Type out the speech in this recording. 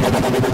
バカ!